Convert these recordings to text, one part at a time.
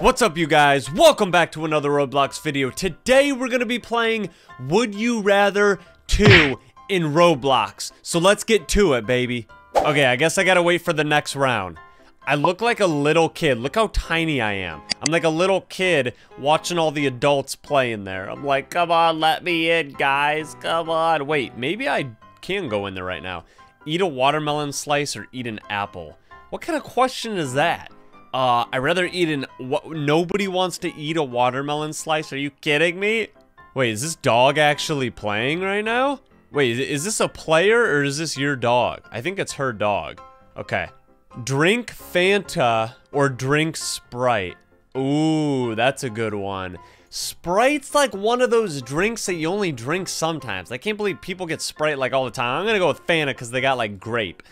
What's up you guys? Welcome back to another Roblox video. Today we're gonna be playing Would You Rather 2 in Roblox. So let's get to it, baby. Okay, I guess I gotta wait for the next round. I look like a little kid. Look how tiny I am. I'm like a little kid watching all the adults play in there. I'm like, come on, let me in, guys. Come on. Wait, maybe I can go in there right now. Eat a watermelon slice or eat an apple? What kind of question is that? Uh, I'd rather eat an... What, nobody wants to eat a watermelon slice? Are you kidding me? Wait, is this dog actually playing right now? Wait, is this a player or is this your dog? I think it's her dog. Okay. Drink Fanta or drink Sprite? Ooh, that's a good one. Sprite's like one of those drinks that you only drink sometimes. I can't believe people get Sprite like all the time. I'm gonna go with Fanta because they got like grape.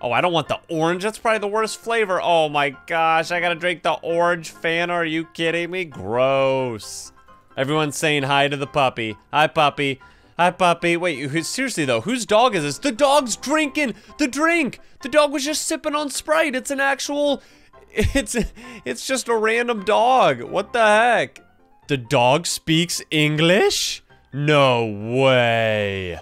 Oh, I don't want the orange. That's probably the worst flavor. Oh my gosh, I gotta drink the orange Fanta. Are you kidding me? Gross. Everyone's saying hi to the puppy. Hi, puppy. Hi, puppy. Wait, seriously though, whose dog is this? The dog's drinking the drink. The dog was just sipping on Sprite. It's an actual, it's, it's just a random dog. What the heck? The dog speaks English? No way.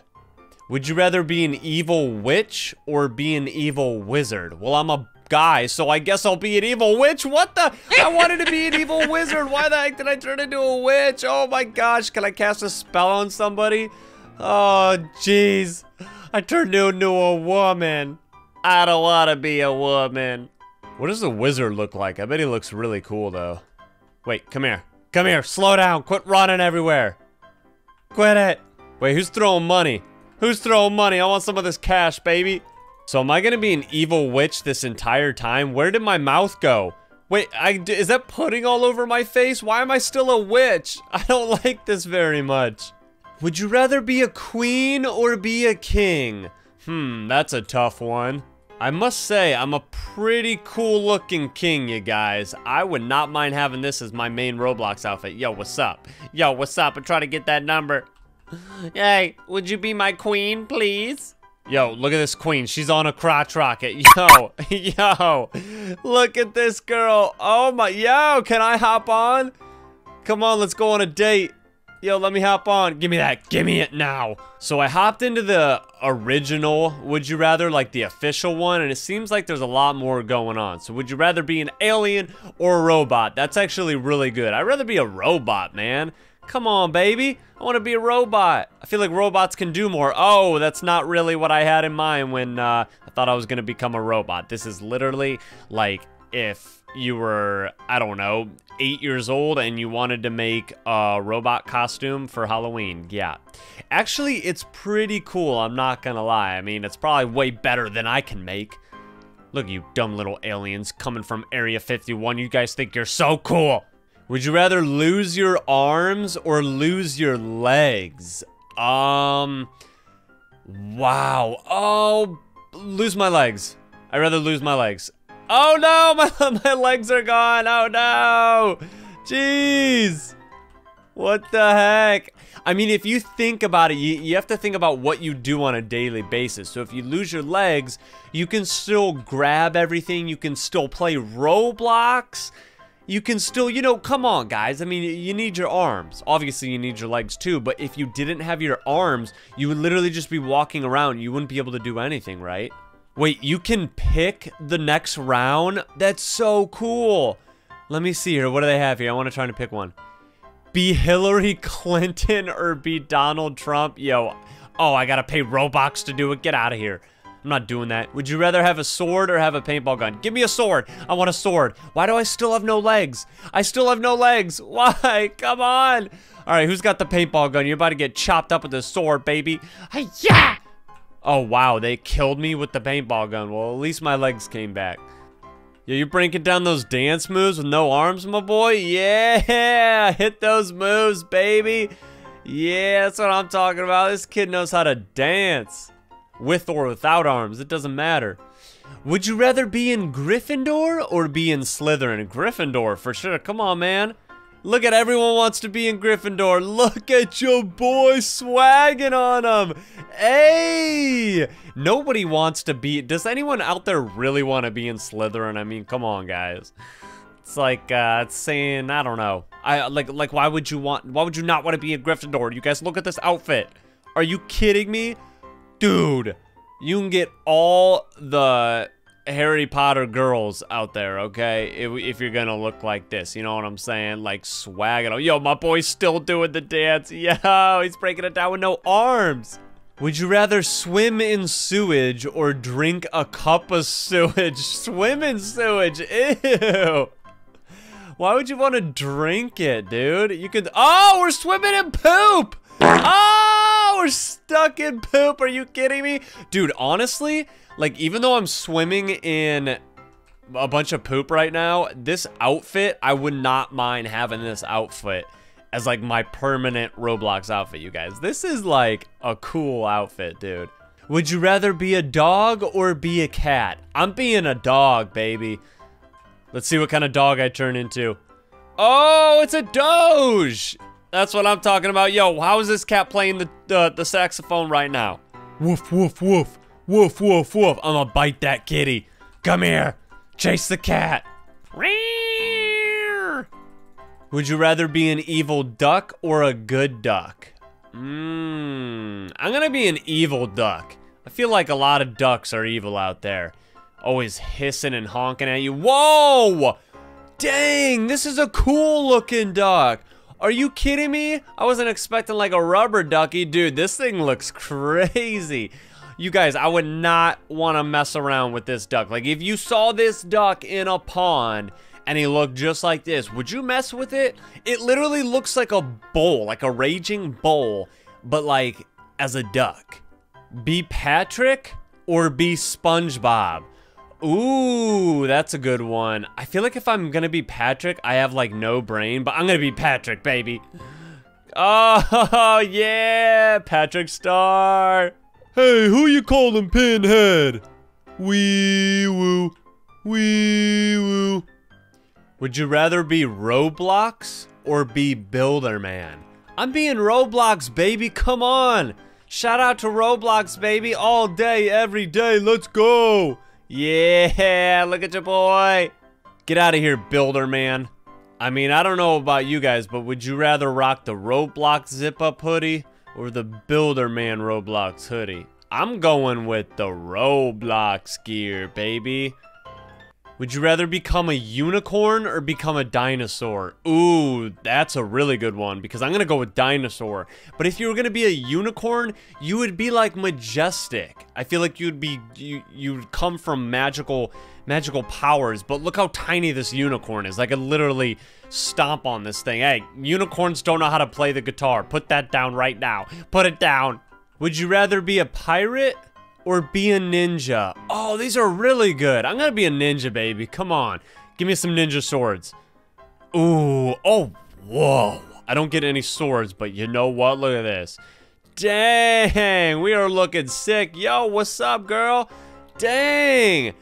Would you rather be an evil witch or be an evil wizard? Well, I'm a guy, so I guess I'll be an evil witch. What the? I wanted to be an evil wizard. Why the heck did I turn into a witch? Oh my gosh, can I cast a spell on somebody? Oh, jeez. I turned into a woman. I don't want to be a woman. What does a wizard look like? I bet he looks really cool, though. Wait, come here. Come here. Slow down. Quit running everywhere. Quit it. Wait, who's throwing money? Who's throwing money? I want some of this cash, baby. So am I gonna be an evil witch this entire time? Where did my mouth go? Wait, I, is that pudding all over my face? Why am I still a witch? I don't like this very much. Would you rather be a queen or be a king? Hmm, that's a tough one. I must say, I'm a pretty cool looking king, you guys. I would not mind having this as my main Roblox outfit. Yo, what's up? Yo, what's up? I'm trying to get that number. Hey, would you be my queen, please? Yo, look at this queen. She's on a crotch rocket. Yo, yo, look at this girl. Oh my, yo, can I hop on? Come on, let's go on a date. Yo, let me hop on. Give me that. Give me it now. So I hopped into the original Would You Rather, like the official one, and it seems like there's a lot more going on. So would you rather be an alien or a robot? That's actually really good. I'd rather be a robot, man. Come on, baby. I want to be a robot. I feel like robots can do more. Oh, that's not really what I had in mind when uh, I thought I was going to become a robot. This is literally like if you were, I don't know, eight years old and you wanted to make a robot costume for Halloween. Yeah. Actually, it's pretty cool. I'm not going to lie. I mean, it's probably way better than I can make. Look, you dumb little aliens coming from Area 51. You guys think you're so cool. Would you rather lose your arms or lose your legs? Um, wow. Oh, lose my legs. I'd rather lose my legs. Oh no, my, my legs are gone. Oh no. Jeez. What the heck? I mean, if you think about it, you, you have to think about what you do on a daily basis. So if you lose your legs, you can still grab everything. You can still play Roblox you can still, you know, come on, guys. I mean, you need your arms. Obviously, you need your legs too, but if you didn't have your arms, you would literally just be walking around. You wouldn't be able to do anything, right? Wait, you can pick the next round? That's so cool. Let me see here. What do they have here? I want to try to pick one. Be Hillary Clinton or be Donald Trump? Yo, oh, I got to pay Robux to do it. Get out of here. I'm not doing that. Would you rather have a sword or have a paintball gun? Give me a sword. I want a sword. Why do I still have no legs? I still have no legs. Why? Come on. All right, who's got the paintball gun? You're about to get chopped up with a sword, baby. Yeah. Oh, wow. They killed me with the paintball gun. Well, at least my legs came back. Yeah, you're breaking down those dance moves with no arms, my boy? Yeah, hit those moves, baby. Yeah, that's what I'm talking about. This kid knows how to dance. With or without arms, it doesn't matter. Would you rather be in Gryffindor or be in Slytherin? Gryffindor, for sure. Come on, man. Look at everyone wants to be in Gryffindor. Look at your boy swagging on him. Hey! Nobody wants to be... Does anyone out there really want to be in Slytherin? I mean, come on, guys. It's like, uh, it's saying, I don't know. I like, like, why would you want, why would you not want to be in Gryffindor? You guys look at this outfit. Are you kidding me? Dude, you can get all the Harry Potter girls out there, okay? If, if, you're gonna look like this, you know what I'm saying? Like swag swagging. Yo, my boy's still doing the dance. Yo, he's breaking it down with no arms. Would you rather swim in sewage or drink a cup of sewage? Swim in sewage, ew. Why would you want to drink it, dude? You could- Oh, we're swimming in poop! Oh, we're stuck in poop. Are you kidding me? Dude, honestly, like, even though I'm swimming in a bunch of poop right now, this outfit, I would not mind having this outfit as, like, my permanent Roblox outfit, you guys. This is, like, a cool outfit, dude. Would you rather be a dog or be a cat? I'm being a dog, baby. Let's see what kind of dog I turn into. Oh, it's a Doge! That's what I'm talking about. Yo, how is this cat playing the, the, the saxophone right now? Woof, woof, woof. Woof, woof, woof. I'm gonna bite that kitty. Come here. Chase the cat. Would you rather be an evil duck or a good duck? Mmm. I'm gonna be an evil duck. I feel like a lot of ducks are evil out there. Always hissing and honking at you. Whoa! Dang, this is a cool looking duck. Are you kidding me? I wasn't expecting like a rubber ducky. Dude, this thing looks crazy. You guys, I would not want to mess around with this duck. Like, if you saw this duck in a pond and he looked just like this, would you mess with it? It literally looks like a bowl, like a raging bowl, but like as a duck. Be Patrick or be SpongeBob? Ooh, that's a good one. I feel like if I'm gonna be Patrick, I have like no brain, but I'm gonna be Patrick, baby. Oh, yeah, Patrick Star. Hey, who you calling Pinhead? Wee woo. Wee woo. Would you rather be Roblox or be Builderman? I'm being Roblox, baby. Come on. Shout out to Roblox, baby. All day, every day. Let's go. Yeah, look at your boy. Get out of here, builder man. I mean, I don't know about you guys, but would you rather rock the Roblox zip-up hoodie or the Builder Man Roblox hoodie? I'm going with the Roblox gear, baby. Would you rather become a unicorn or become a dinosaur? Ooh, that's a really good one because I'm gonna go with dinosaur. But if you were gonna be a unicorn, you would be like majestic. I feel like you'd be you you'd come from magical magical powers. But look how tiny this unicorn is. I could literally stomp on this thing. Hey, unicorns don't know how to play the guitar. Put that down right now. Put it down. Would you rather be a pirate or be a ninja? Oh, these are really good. I'm gonna be a ninja, baby. Come on. Give me some ninja swords. Ooh, oh, whoa. I don't get any swords, but you know what? Look at this. Dang, we are looking sick. Yo, what's up, girl? Dang.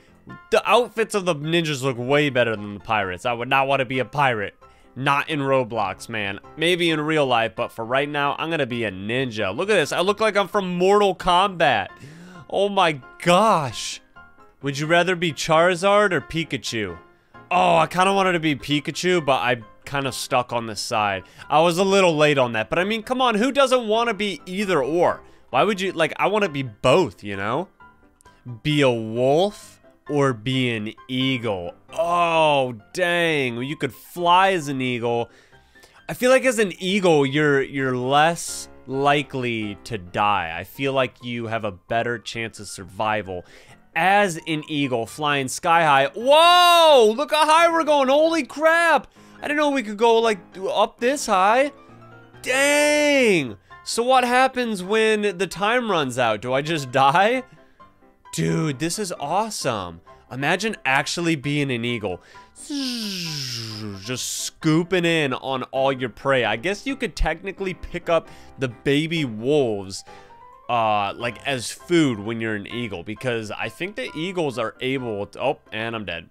The outfits of the ninjas look way better than the pirates. I would not want to be a pirate. Not in Roblox, man. Maybe in real life, but for right now, I'm gonna be a ninja. Look at this. I look like I'm from Mortal Kombat. Oh my gosh. Would you rather be Charizard or Pikachu? Oh, I kind of wanted to be Pikachu, but I kind of stuck on this side. I was a little late on that, but I mean, come on, who doesn't want to be either or? Why would you, like, I want to be both, you know? Be a wolf or be an eagle. Oh, dang. You could fly as an eagle. I feel like as an eagle, you're you're less likely to die. I feel like you have a better chance of survival as an eagle flying sky high. Whoa! Look how high we're going. Holy crap! I didn't know we could go like up this high. Dang! So what happens when the time runs out? Do I just die? Dude, this is awesome. Imagine actually being an eagle. Just scooping in on all your prey. I guess you could technically pick up the baby wolves uh, like as food when you're an eagle because I think the eagles are able to, oh, and I'm dead.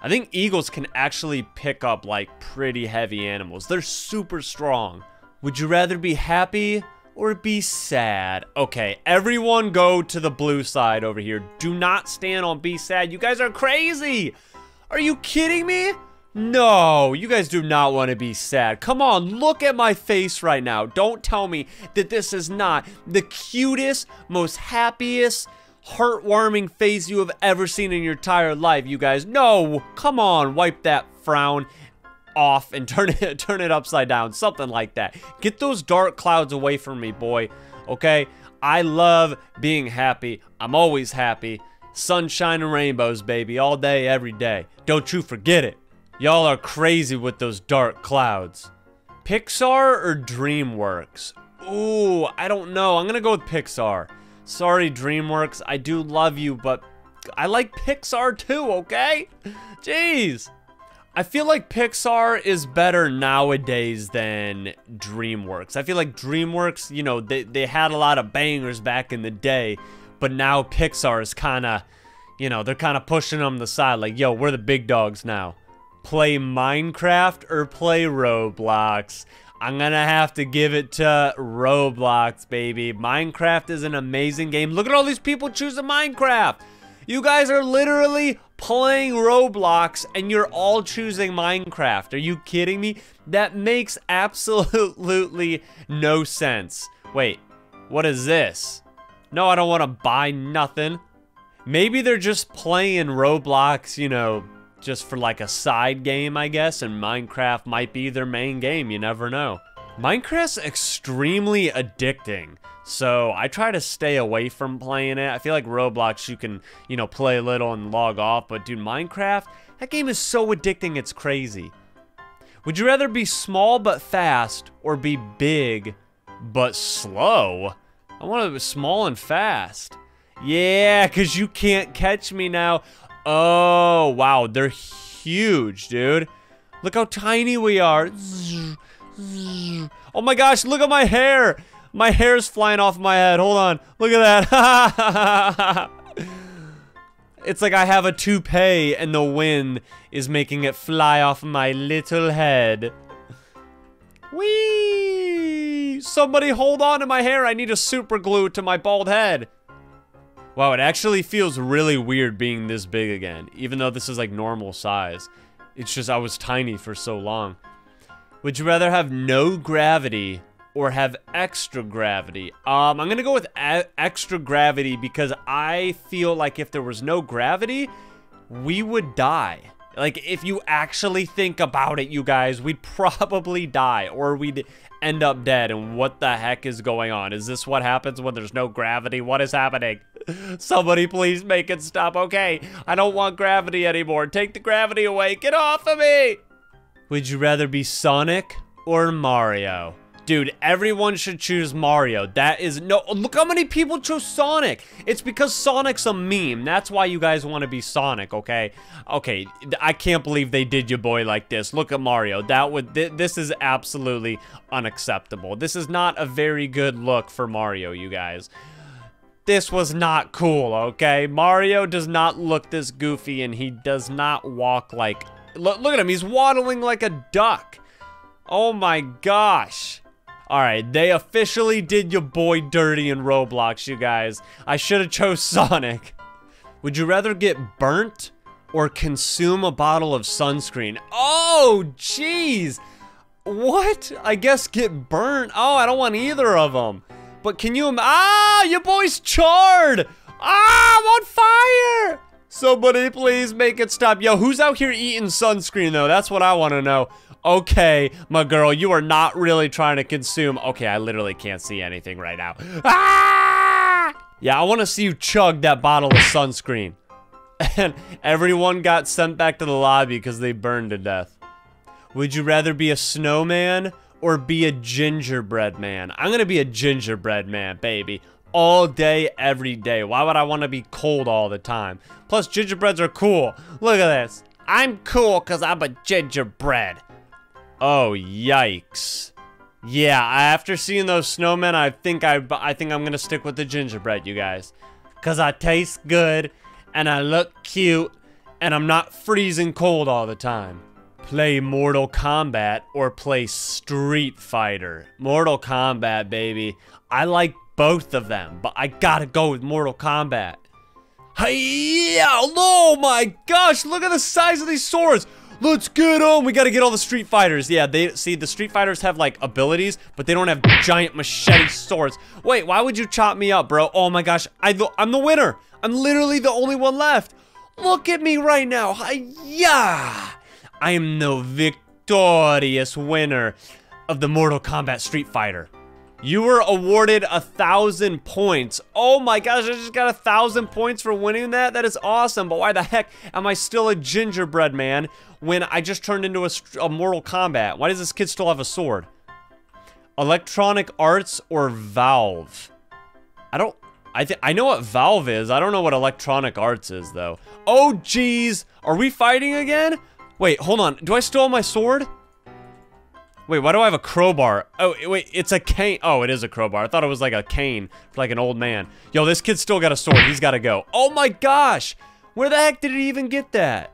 I think eagles can actually pick up like pretty heavy animals. They're super strong. Would you rather be happy or be sad. Okay, everyone go to the blue side over here. Do not stand on be sad. You guys are crazy. Are you kidding me? No, you guys do not want to be sad. Come on, look at my face right now. Don't tell me that this is not the cutest, most happiest, heartwarming face you have ever seen in your entire life, you guys. No, come on, wipe that frown off and turn it turn it upside down, something like that. Get those dark clouds away from me, boy. Okay? I love being happy. I'm always happy. Sunshine and rainbows, baby, all day, every day. Don't you forget it. Y'all are crazy with those dark clouds. Pixar or DreamWorks? Ooh, I don't know. I'm gonna go with Pixar. Sorry, DreamWorks. I do love you, but I like Pixar too, okay? Jeez. I feel like Pixar is better nowadays than DreamWorks. I feel like DreamWorks, you know, they, they had a lot of bangers back in the day, but now Pixar is kind of, you know, they're kind of pushing them the side. Like, yo, we're the big dogs now play Minecraft or play Roblox. I'm gonna have to give it to Roblox, baby. Minecraft is an amazing game. Look at all these people choosing Minecraft. You guys are literally playing Roblox and you're all choosing Minecraft. Are you kidding me? That makes absolutely no sense. Wait, what is this? No, I don't want to buy nothing. Maybe they're just playing Roblox, you know, just for like a side game, I guess, and Minecraft might be their main game, you never know. Minecraft's extremely addicting, so I try to stay away from playing it. I feel like Roblox, you can, you know, play a little and log off, but dude, Minecraft, that game is so addicting, it's crazy. Would you rather be small but fast, or be big but slow? I want to be small and fast. Yeah, because you can't catch me now. Oh, wow. They're huge, dude. Look how tiny we are. Oh my gosh, look at my hair. My hair's flying off my head. Hold on. Look at that. it's like I have a toupee and the wind is making it fly off my little head. Whee! Somebody hold on to my hair. I need a super glue to my bald head. Wow, it actually feels really weird being this big again, even though this is like normal size. It's just I was tiny for so long. Would you rather have no gravity or have extra gravity? Um, I'm gonna go with extra gravity because I feel like if there was no gravity, we would die. Like, if you actually think about it, you guys, we'd probably die or we'd end up dead. And what the heck is going on? Is this what happens when there's no gravity? What is happening? Somebody please make it stop. Okay, I don't want gravity anymore. Take the gravity away. Get off of me! Would you rather be Sonic or Mario? Dude, everyone should choose Mario. That is no- Look how many people chose Sonic! It's because Sonic's a meme. That's why you guys want to be Sonic, okay? Okay, I can't believe they did your boy like this. Look at Mario. That would- th This is absolutely unacceptable. This is not a very good look for Mario, you guys. This was not cool, okay? Mario does not look this goofy and he does not walk like... Look, look at him, he's waddling like a duck. Oh my gosh. Alright, they officially did your boy dirty in Roblox, you guys. I should have chose Sonic. Would you rather get burnt or consume a bottle of sunscreen? Oh, jeez. What? I guess get burnt. Oh, I don't want either of them. But can you... Ah, your boy's charred. Ah, I'm on fire. Somebody please make it stop. Yo, who's out here eating sunscreen, though? That's what I want to know. Okay, my girl, you are not really trying to consume. Okay, I literally can't see anything right now. Ah! Yeah, I want to see you chug that bottle of sunscreen. And everyone got sent back to the lobby because they burned to death. Would you rather be a snowman or be a gingerbread man? I'm going to be a gingerbread man, baby. All day, every day. Why would I want to be cold all the time? Plus, gingerbreads are cool. Look at this. I'm cool because I'm a gingerbread. Oh, yikes. Yeah, after seeing those snowmen, I think I, I think I'm gonna stick with the gingerbread, you guys. Cause I taste good, and I look cute, and I'm not freezing cold all the time. Play Mortal Kombat or play Street Fighter. Mortal Kombat, baby. I like both of them, but I gotta go with Mortal Kombat. Hey, oh my gosh, look at the size of these swords. Let's get them. We got to get all the Street Fighters. Yeah, they see the Street Fighters have like abilities, but they don't have giant machete swords. Wait, why would you chop me up, bro? Oh my gosh, I I'm the winner. I'm literally the only one left. Look at me right now. Yeah. I am the victorious winner of the Mortal Kombat Street Fighter. You were awarded a thousand points. Oh my gosh, I just got a thousand points for winning that? That is awesome, but why the heck am I still a gingerbread man when I just turned into a, a Mortal Kombat? Why does this kid still have a sword? Electronic Arts or Valve? I don't... I think I know what Valve is. I don't know what Electronic Arts is, though. Oh, jeez. Are we fighting again? Wait, hold on. Do I still have my sword? Wait, why do I have a crowbar? Oh, wait, it's a cane. Oh, it is a crowbar. I thought it was like a cane for like an old man. Yo, this kid's still got a sword. He's got to go. Oh my gosh. Where the heck did he even get that?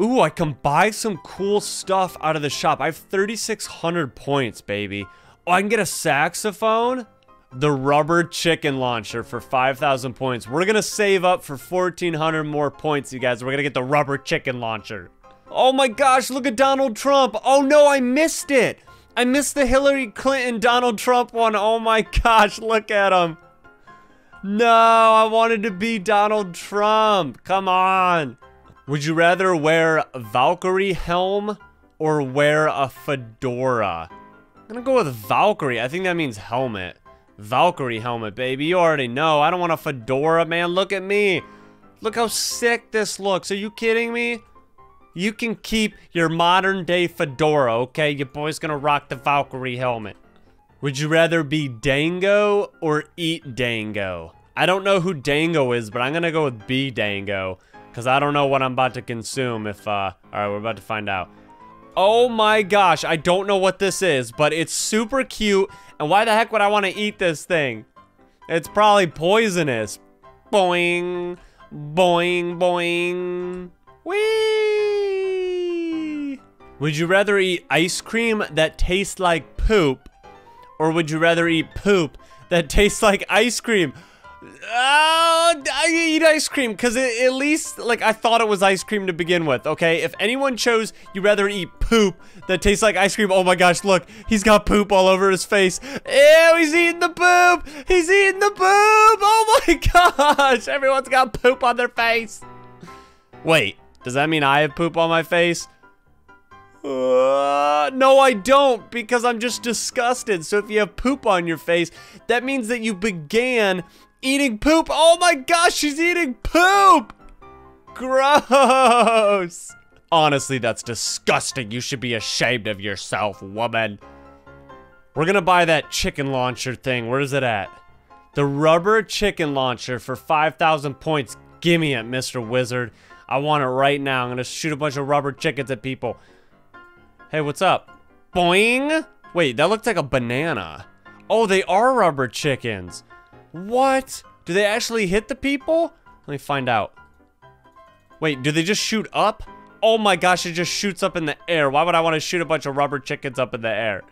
Ooh, I can buy some cool stuff out of the shop. I have 3,600 points, baby. Oh, I can get a saxophone? The rubber chicken launcher for 5,000 points. We're going to save up for 1,400 more points, you guys. We're going to get the rubber chicken launcher. Oh my gosh, look at Donald Trump. Oh no, I missed it. I missed the Hillary Clinton Donald Trump one. Oh my gosh, look at him. No, I wanted to be Donald Trump. Come on. Would you rather wear Valkyrie helm or wear a fedora? I'm gonna go with Valkyrie. I think that means helmet. Valkyrie helmet, baby. You already know. I don't want a fedora, man. Look at me. Look how sick this looks. Are you kidding me? You can keep your modern day fedora, okay? Your boy's gonna rock the Valkyrie helmet. Would you rather be Dango or eat Dango? I don't know who Dango is, but I'm gonna go with B Dango. Because I don't know what I'm about to consume if, uh... Alright, we're about to find out. Oh my gosh, I don't know what this is, but it's super cute. And why the heck would I want to eat this thing? It's probably poisonous. Boing, boing, boing. Whee! Would you rather eat ice cream that tastes like poop? Or would you rather eat poop that tastes like ice cream? Uh, I eat ice cream because at least, like, I thought it was ice cream to begin with, okay? If anyone chose you rather eat poop that tastes like ice cream, oh my gosh, look, he's got poop all over his face. Ew, he's eating the poop! He's eating the poop! Oh my gosh, everyone's got poop on their face. Wait, does that mean I have poop on my face? Uh, no, I don't, because I'm just disgusted. So if you have poop on your face, that means that you began eating poop. Oh my gosh, she's eating poop! Gross! Honestly, that's disgusting. You should be ashamed of yourself, woman. We're gonna buy that chicken launcher thing. Where is it at? The rubber chicken launcher for 5,000 points. Gimme it, Mr. Wizard. I want it right now. I'm gonna shoot a bunch of rubber chickens at people. Hey, what's up? Boing! Wait, that looks like a banana. Oh, they are rubber chickens. What? Do they actually hit the people? Let me find out. Wait, do they just shoot up? Oh my gosh, it just shoots up in the air. Why would I want to shoot a bunch of rubber chickens up in the air?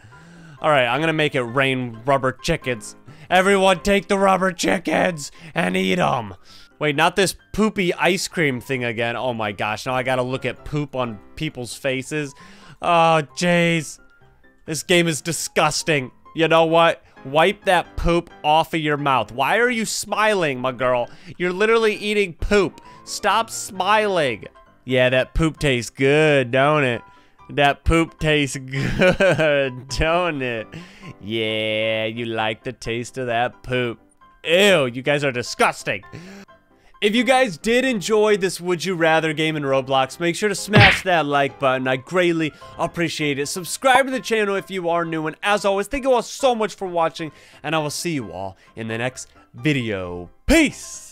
Alright, I'm gonna make it rain rubber chickens. Everyone take the rubber chickens and eat them. Wait, not this poopy ice cream thing again. Oh my gosh, now I gotta look at poop on people's faces. Oh, jeez. This game is disgusting. You know what? Wipe that poop off of your mouth. Why are you smiling, my girl? You're literally eating poop. Stop smiling. Yeah, that poop tastes good, don't it? That poop tastes good, don't it? Yeah, you like the taste of that poop. Ew, you guys are disgusting. If you guys did enjoy this Would You Rather game in Roblox, make sure to smash that like button. I greatly appreciate it. Subscribe to the channel if you are new. And as always, thank you all so much for watching. And I will see you all in the next video. Peace!